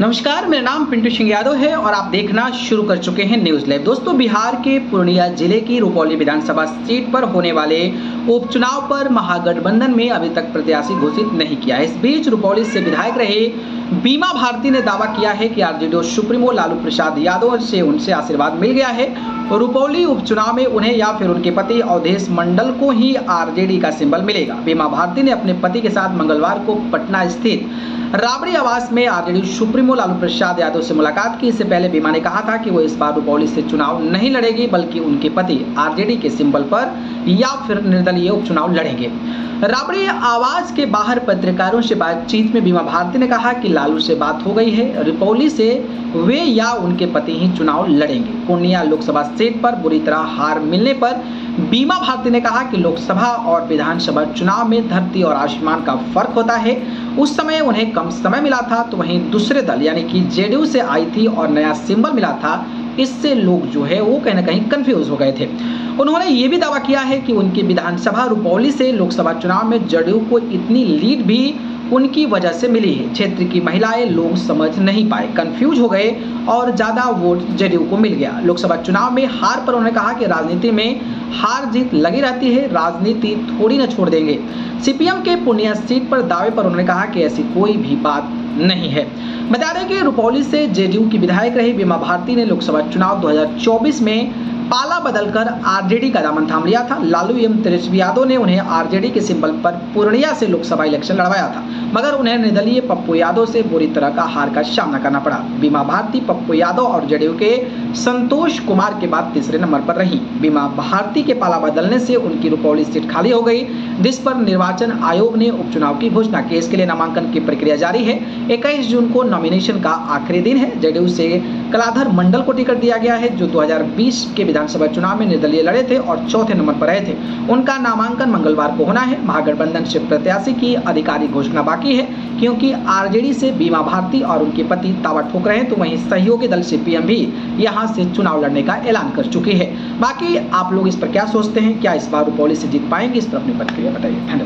नमस्कार, मेरा नाम पिंटू सिंह यादव है और आप देखना शुरू कर चुके हैं न्यूज़ लाइव दोस्तों, बिहार के पूर्णिया ज़िले की रुपौली विधानसभा सीट पर होने वाले उपचुनाव पर महागठबंधन में अभी तक प्रत्याशी घोषित नहीं किया इस बीच रुपौली से विधायक रहे बीमा भारती ने दावा किया है कि आरजेडी सुप्रीमो लालू प्रसाद यादव से उनसे आशीर्वाद मिल गया है। रुपौली उपचुनाव में उन्हें या फिर उनके पति अवधेश मंडल को ही आरजेडी का सिंबल मिलेगा। बीमा भारती ने अपने पति के साथ मंगलवार को पटना स्थित राबड़ी आवास में आरजेडी सुप्रीमो लालू प्रसाद यादव से मुलाकात की। इससे पहले बीमा ने कहा था कि वो इस बार रुपौली से चुनाव नहीं लड़ेगी, बल्कि उनके पति आरजेडी के सिंबल पर या फिर निर्दलीय उपचुनाव लड़ेंगे। राबड़ी आवास के बाहर पत्रकारों से बातचीत में बीमा भारती ने कहा कि लालू से बात हो गई है, रिपौली से वे या उनके पति ही चुनाव लड़ेंगे। पूर्णिया लोकसभा सीट पर बुरी तरह हार मिलने पर बीमा भारती ने कहा कि लोकसभा और विधानसभा चुनाव में धरती और आसमान का फ़र्क होता है। उस समय उन्हें कम समय मिला था तो वहीं दूसरे दल, यानी कि जेडीयू से आई थी और नया सिंबल मिला था, इससे लोग जो है वो कहीं ना कहीं कंफ्यूज हो गए थे। उन्होंने ये भी दावा किया है कि उनकी विधानसभा रुपौली से लोकसभा चुनाव में जेडीयू को इतनी लीड भी उनकी वजह से मिली। है क्षेत्र की महिलाएँ लोग समझ नहीं पाए कंफ्यूज हो गए और ज़्यादा वोट जेडीयू को मिल गया। लोकसभा चुनाव में हार पर उन्होंने कहा कि राजनीति में हार जीत लगी रहती है, राजनीति थोड़ी न छोड़ देंगे। सीपीएम के पूर्णिया सीट पर दावे पर उन्होंने कहा कि ऐसी कोई भी बात नहीं है। बता दें कि रुपौली से जेडीयू की विधायक रही बीमा भारती ने लोकसभा चुनाव 2024 में पाला बदलकर आरजेडी का दामन थाम लिया था। लालू एवं तेजस्वी यादव ने उन्हें आरजेडी के सिंबल पर पूर्णिया से लोकसभा इलेक्शन लड़वाया था, मगर उन्हें निर्दलीय पप्पू यादव से बुरी तरह का हार का सामना करना पड़ा। बीमा भारती, पप्पू यादव और जेडीयू के संतोष कुमार के बाद तीसरे नंबर पर रही। बीमा भारती के पाला बदलने से उनकी रुपौली सीट खाली हो गई। जिस पर निर्वाचन आयोग ने उपचुनाव की घोषणा की इसके लिए नामांकन की प्रक्रिया जारी है। इक्कीस जून को नॉमिनेशन का आखिरी दिन है। जेडीयू से कलाधर मंडल को टिकट दिया गया है, जो 2020 के विधानसभा चुनाव में निर्दलीय लड़े थे और चौथे नंबर पर रहे थे। उनका नामांकन मंगलवार को होना है। महागठबंधन से प्रत्याशी की आधिकारिक घोषणा बाकी है, क्योंकि आरजेडी से बीमा भारती और उनके पति तावा ठोक रहे हैं तो वहीं सहयोगी दल सीपीएम भी यहाँ से चुनाव लड़ने का ऐलान कर चुकी है। बाकी आप लोग इस पर क्या सोचते हैं? क्या इस बार रुपौली से जीत पाएँगे? इस पर अपनी प्रतिक्रिया बताइए। धन्यवाद।